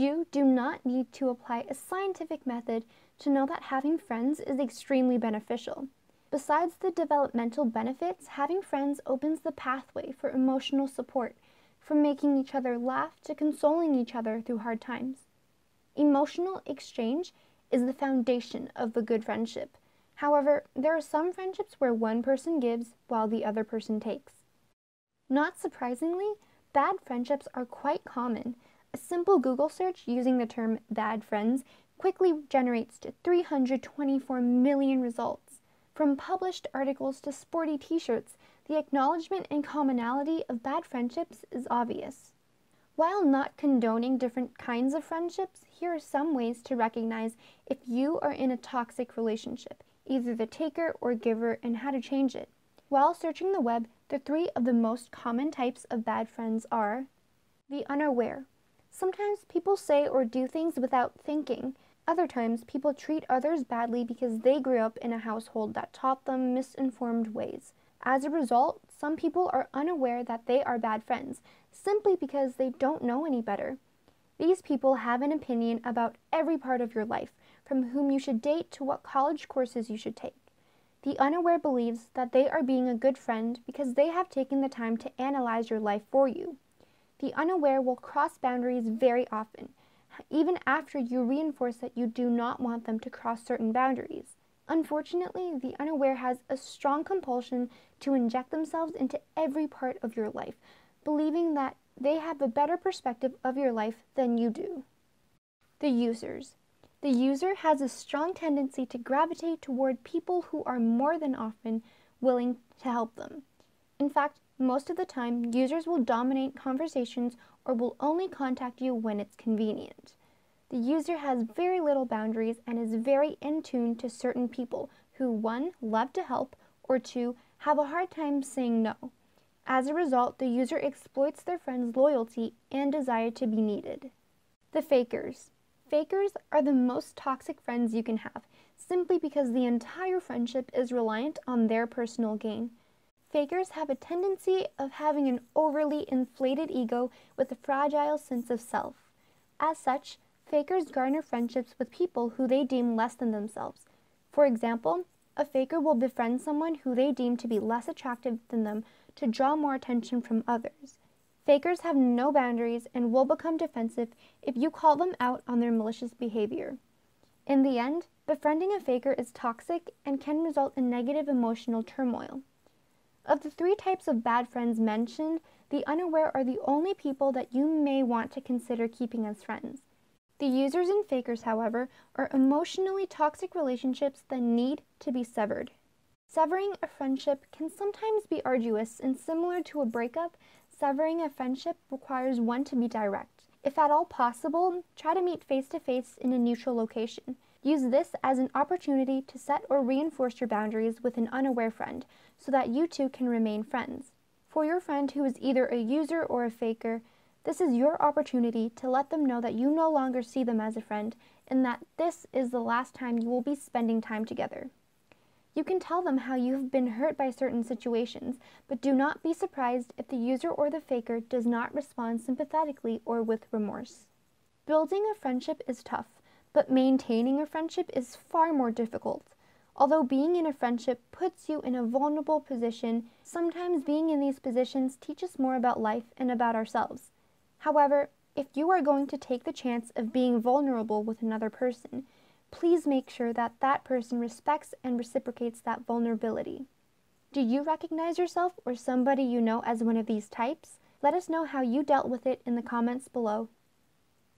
You do not need to apply a scientific method to know that having friends is extremely beneficial. Besides the developmental benefits, having friends opens the pathway for emotional support, from making each other laugh to consoling each other through hard times. Emotional exchange is the foundation of a good friendship. However, there are some friendships where one person gives while the other person takes. Not surprisingly, bad friendships are quite common. A simple Google search using the term bad friends quickly generates to 324 million results. From published articles to sporty t shirts, the acknowledgement and commonality of bad friendships is obvious. While not condoning different kinds of friendships, here are some ways to recognize if you are in a toxic relationship, either the taker or giver, and how to change it. While searching the web, the three of the most common types of bad friends are the unaware. Sometimes people say or do things without thinking. Other times, people treat others badly because they grew up in a household that taught them misinformed ways. As a result, some people are unaware that they are bad friends simply because they don't know any better. These people have an opinion about every part of your life, from whom you should date to what college courses you should take. The unaware believes that they are being a good friend because they have taken the time to analyze your life for you. The unaware will cross boundaries very often even after you reinforce that you do not want them to cross certain boundaries. Unfortunately, the unaware has a strong compulsion to inject themselves into every part of your life, believing that they have a better perspective of your life than you do. The users. The user has a strong tendency to gravitate toward people who are more than often willing to help them. In fact, most of the time, users will dominate conversations or will only contact you when it's convenient. The user has very little boundaries and is very in tune to certain people who, one, love to help, or two, have a hard time saying no. As a result, the user exploits their friend's loyalty and desire to be needed. The fakers. Fakers are the most toxic friends you can have, simply because the entire friendship is reliant on their personal gain. Fakers have a tendency of having an overly inflated ego with a fragile sense of self. As such, fakers garner friendships with people who they deem less than themselves. For example, a faker will befriend someone who they deem to be less attractive than them to draw more attention from others. Fakers have no boundaries and will become defensive if you call them out on their malicious behavior. In the end, befriending a faker is toxic and can result in negative emotional turmoil. Of the three types of bad friends mentioned, the unaware are the only people that you may want to consider keeping as friends. The users and fakers, however, are emotionally toxic relationships that need to be severed. Severing a friendship can sometimes be arduous, and similar to a breakup, severing a friendship requires one to be direct. If at all possible, try to meet face to face in a neutral location. Use this as an opportunity to set or reinforce your boundaries with an unaware friend so that you two can remain friends. For your friend who is either a user or a faker, this is your opportunity to let them know that you no longer see them as a friend and that this is the last time you will be spending time together. You can tell them how you have been hurt by certain situations, but do not be surprised if the user or the faker does not respond sympathetically or with remorse. Building a friendship is tough, but maintaining a friendship is far more difficult. Although being in a friendship puts you in a vulnerable position, sometimes being in these positions teaches us more about life and about ourselves. However, if you are going to take the chance of being vulnerable with another person, please make sure that that person respects and reciprocates that vulnerability. Do you recognize yourself or somebody you know as one of these types? Let us know how you dealt with it in the comments below.